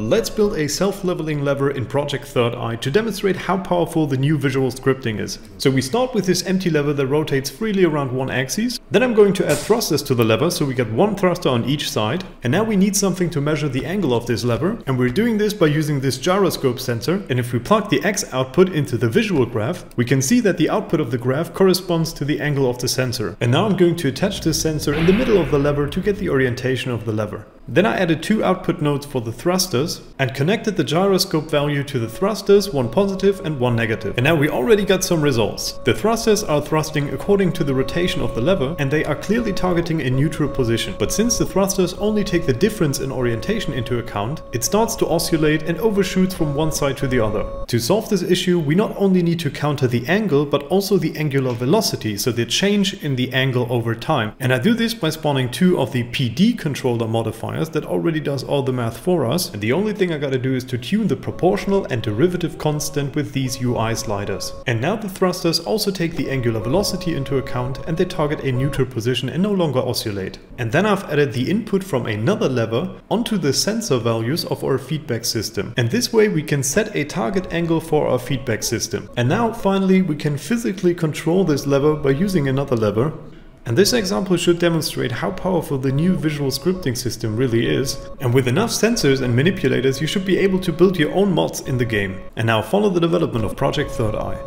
Let's build a self-leveling lever in Project Third Eye to demonstrate how powerful the new visual scripting is. So we start with this empty lever that rotates freely around one axis. Then I'm going to add thrusters to the lever so we get one thruster on each side. And now we need something to measure the angle of this lever. And we're doing this by using this gyroscope sensor. And if we plug the X output into the visual graph, we can see that the output of the graph corresponds to the angle of the sensor. And now I'm going to attach this sensor in the middle of the lever to get the orientation of the lever. Then I added two output nodes for the thrusters and connected the gyroscope value to the thrusters, one positive and one negative. And now we already got some results. The thrusters are thrusting according to the rotation of the lever and they are clearly targeting a neutral position. But since the thrusters only take the difference in orientation into account, it starts to oscillate and overshoots from one side to the other. To solve this issue, we not only need to counter the angle, but also the angular velocity, so the change in the angle over time. And I do this by spawning two of the PD controller modifiers that already does all the math for us. And the only thing I gotta do is to tune the proportional and derivative constant with these UI sliders. And now the thrusters also take the angular velocity into account and they target a neutral position and no longer oscillate. And then I've added the input from another lever onto the sensor values of our feedback system. And this way we can set a target angle for our feedback system. And now finally we can physically control this lever by using another lever and this example should demonstrate how powerful the new visual scripting system really is. And with enough sensors and manipulators you should be able to build your own mods in the game. And now follow the development of Project Third Eye.